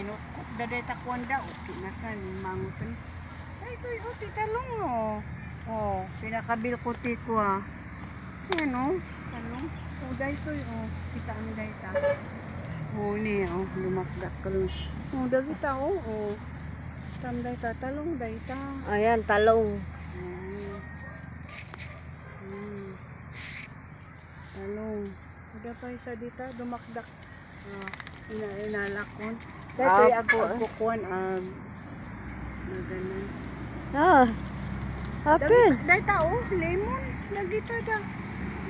kinukot daday takuan daw. Kinasan, mangutan. Ay, ito yung uti talong oh. Oh, pinakabil ko ti ko ah. Yan oh, talong. Oh, dahi ito oh. Kita ang dahi ta. Oh, ni oh, lumakdak ka lang. Oh, dahi ta oh. Oh. Tam dahi ta, talong dahi ta. Ayan, talong. Hmm. Hmm. Talong. Ada pa isa dito, dumakdak. Ah, ina inalakon. Dito Ah, ako po. ako kuan ag na ganun. Ah, hapin. Dahil tao, lemon. Lagi ta da.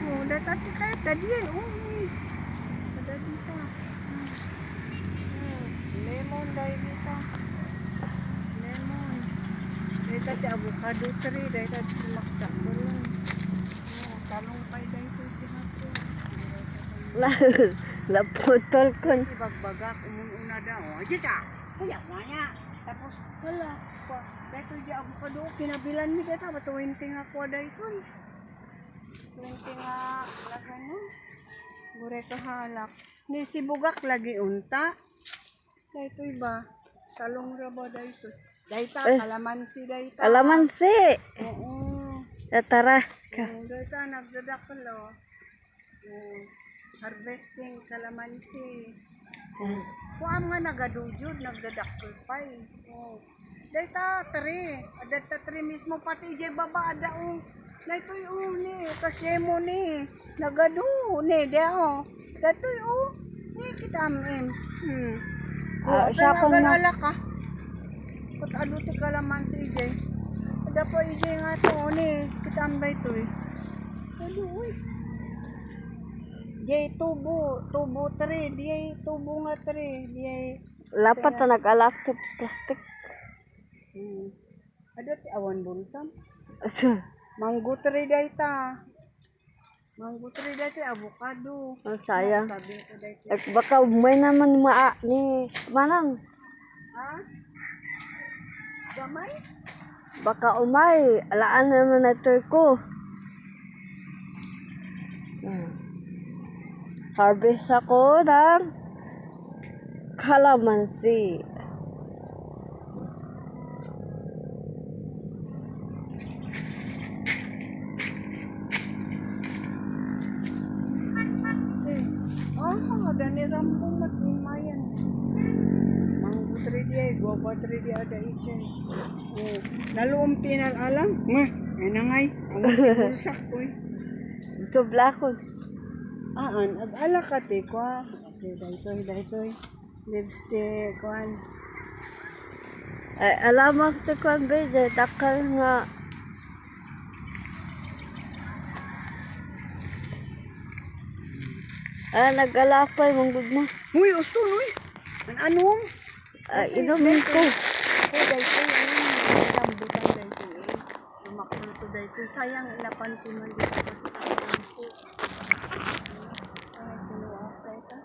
Oh, dahil tati kaya tadi eh. Oh, eh. Ada dito. Hmm. Hmm. Lemon dahil dito. Lemon. Dahil tati avocado tree. Dahil tati sumakta ko lang. Oh, talong pay dahil ito sinapin. Laputol ko. Ibagbagak, umununa daw. Jika, kuya, maya. Tapos, wala. Dahil di avocado, kinabilan mi dito. Batuwin tinga ko dahil ito. Tuwin tinga, lagay mo. Gure ka halak. Ni si bugak lagi unta. Dahil ito iba. Talong raba dahil ito. Dahil ta, Eh. kalamansi dahil ta. Alamansi. Oo. Tara. Oo, dahil ta, nagdadakalo. Oo. Harvesting kalamansi. Kuam nga nagadujud, nagdadakol pa eh. Oh. Dahil ta, tari. Adat ta tari mismo pati jay baba daong. Dahil oh ni, kasi mo ni. Nagadu ni. Dahil oh. Ni kita amin. Hmm. Ah, Oh, siya pong na- ka. Kut adu ti kalaman si Jay. Ada pa Jay nga to ni. Kita ambay to eh. Adu uy. Jay tubo, tubo tre, diay tubo nga tre, diay. Lapat na nag-alak plastic. Hmm. Ada ti awan bunsam. Manggo tre day ta. Manggo tre day ti avocado. Ang sayang. Sabi ko day ti. At baka may naman maa ni Manang. Ha? Gamay? Baka umay. Alaan naman na ito ko. Hmm. Harvest ako ng kalamansi. Ah, dani rambong mat ni mayan. Manggo tre di ay, guava tre di ada ichen. Oh, naluom pinal alang. Nga, ay nangay. Ang bulsak ko eh. Ito blakon. Ah, an, ag ala ka te ko. Okay, daytoy, daytoy. Lipstick, kwan. Ay, alam ko ko ang bede. Dakal nga. Ah, nag-alapay mong good mo. Uy, usto, uy. An anong? Ay, inumin ko. Oh, daytoy, ay, rambutan daytoy eh. Lumakul to daytoy. Sayang, ilapan ko dito sa rambu. Ay, kinuha ka ito.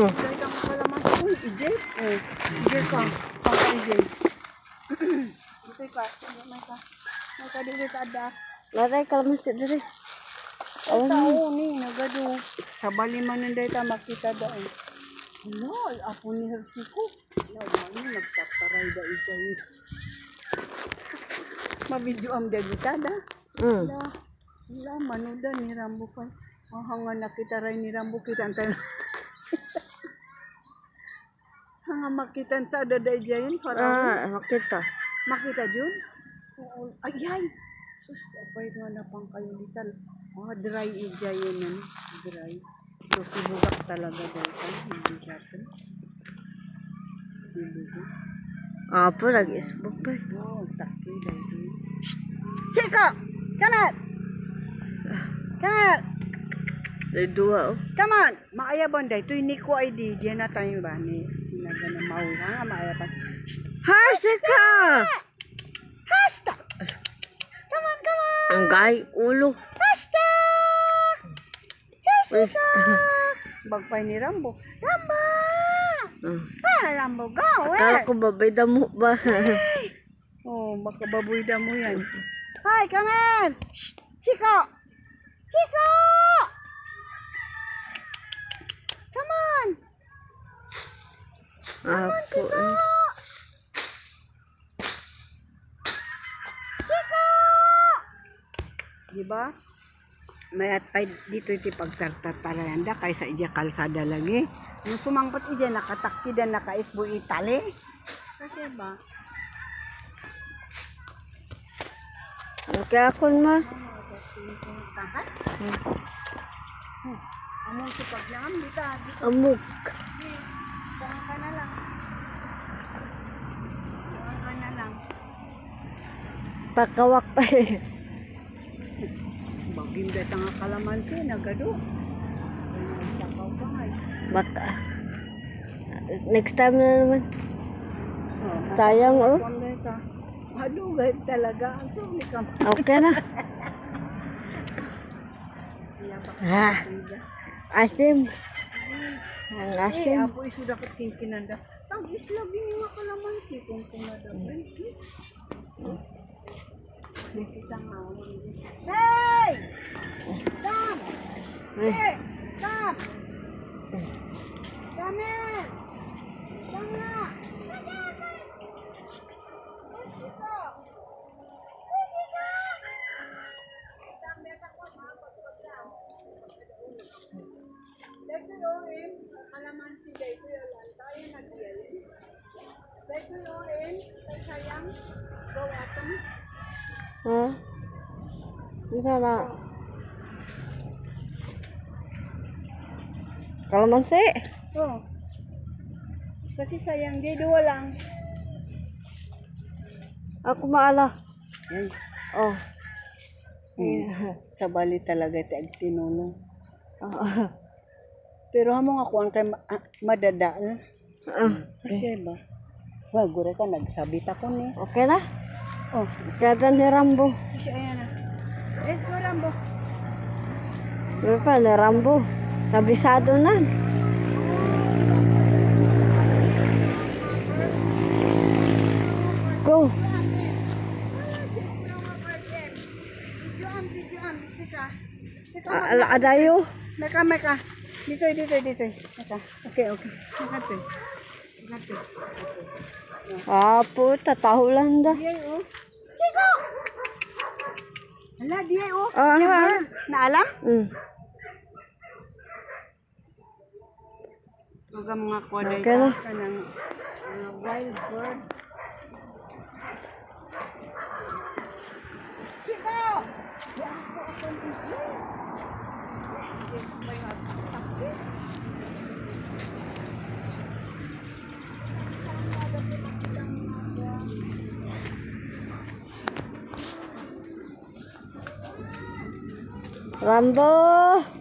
Dahil ka makalaman. Uy, ije. Oh, ije ka. Paka ije. Dito ka. May ka. May ka dito ka ada. Laray, kalamansi diri. Ay, tao ni, nagado. Sa baliman ng data makita daan. Ano, apo ni Hersi ko. Ano, mami, nagtataray da ito yun. Mabidyo am da kita da. Mm. Da, wala, manuda ni Rambo pa. Oh, hanga nakita rin ni Rambo kita tayo. Hanga makitan sa dada jayan para Ah, makita. makita jud. Oo, ay ay. Sus, apay na na pang kayo lital. Oh, dry jayan yan. Dry. So, sibugak talaga dahil ka. Hindi siya ito. Sibugak. Apo, nag-isbog pa. eh. Oh, taki dahil. Siko! Kanat! Kanat! May dua, oh. Come on! Maayabon dahil. Ito ni ko ID. Diyan na tayo ba ni sinaga na mauha nga maayaban. Harsika! Hasta! Come on, come on! Ang gay, ulo. Hasta! Uy. Bagpay ni Rambo. Rambo! Ah, Ah, Rambo, go! Akala ko babay damo ba? Oh, baka baboy da mo yan. Hi, come on! Shh! Siko! Siko! Come on! Apo. eh. Di ba? May at ay dito iti pagtartataranda kaysa ija kalsada lagi. Yung sumangkot ija nakatakki dan nakaisbo itali. Kasi ba? Okay ako ma. Hmm. Dito. Amok. Tangan ka na lang. Tangan ka na lang. Pakawak pa eh. Baginda tanga kalamansi, nagado. Takaw nga. eh. Baka. Next time na naman. Oh, Sayang oh. Ka. Hadugay talaga. Ang suli ka. Okay na. Ah, asim. Ang Eh, asim. apo isu dapat kinkinanda. Tang isla bini nga kalamansi kung kumada. Nakita nga ako. Hey! Sam! Hey! Ha? Bisa na. Kalamansi. Oh. Kasi sayang, di dua lang. Ako maala. Yan. Oh. Hmm. Sa bali talaga ito ang tinulong. Pero hamong ako ang kay ah, madadaan. ah. Kasi ba? Wagure ka, nagsabit ako ni. Okay na. Oh, Kada ni Rambo. kasi ayan na. Es ko rambo. Ano pa, ni Rambo. Kabisado na. Go. Videoan, videoan. Tika. Tika, Ah, Ala adayo. Meka, meka. Dito, dito, dito. Meka. Okay, okay. Makate. Makate. Apo, tataho lang da. Diay, oh. Chico! Hala, diay, oh. Ah, Diyan ah. ba? Naalam? Mm. Mga mga kwaday Okay ka ng mga wild bird. Rambo.